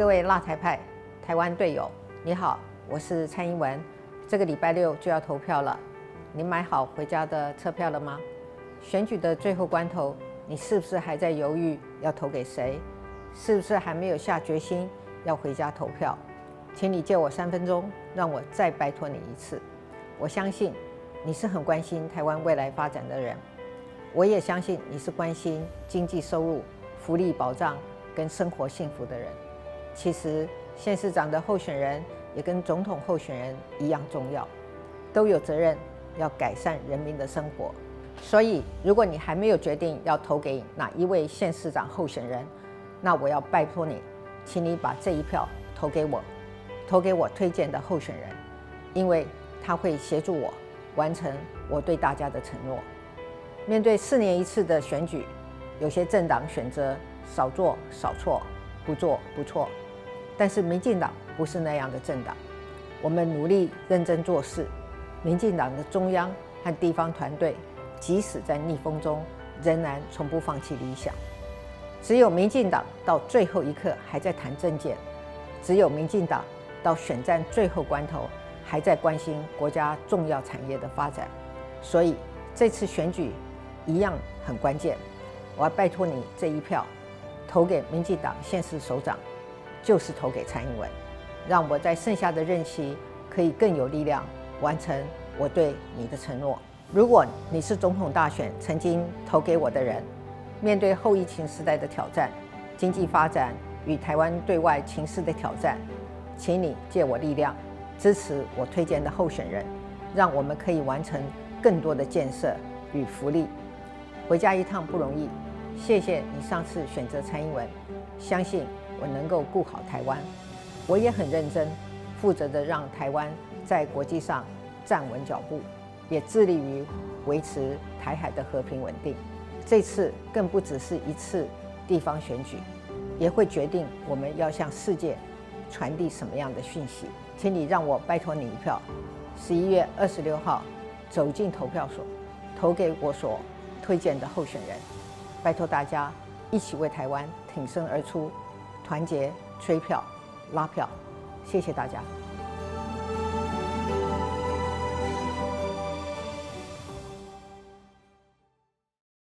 各位辣台派台湾队友，你好，我是蔡英文。这个礼拜六就要投票了，你买好回家的车票了吗？选举的最后关头，你是不是还在犹豫要投给谁？是不是还没有下决心要回家投票？请你借我三分钟，让我再拜托你一次。我相信你是很关心台湾未来发展的人，我也相信你是关心经济收入、福利保障跟生活幸福的人。其实县市长的候选人也跟总统候选人一样重要，都有责任要改善人民的生活。所以，如果你还没有决定要投给哪一位县市长候选人，那我要拜托你，请你把这一票投给我，投给我推荐的候选人，因为他会协助我完成我对大家的承诺。面对四年一次的选举，有些政党选择少做少错，不做不错，但是民进党不是那样的政党，我们努力认真做事，民进党的中央和地方团队。即使在逆风中，仍然从不放弃理想。只有民进党到最后一刻还在谈政见，只有民进党到选战最后关头还在关心国家重要产业的发展。所以这次选举一样很关键。我要拜托你这一票投给民进党现市首长，就是投给蔡英文，让我在剩下的任期可以更有力量完成我对你的承诺。如果你是总统大选曾经投给我的人，面对后疫情时代的挑战、经济发展与台湾对外情势的挑战，请你借我力量，支持我推荐的候选人，让我们可以完成更多的建设与福利。回家一趟不容易，谢谢你上次选择蔡英文，相信我能够顾好台湾。我也很认真、负责的让台湾在国际上站稳脚步。也致力于维持台海的和平稳定。这次更不只是一次地方选举，也会决定我们要向世界传递什么样的讯息。请你让我拜托你一票，十一月二十六号走进投票所，投给我所推荐的候选人。拜托大家一起为台湾挺身而出，团结催票拉票。谢谢大家。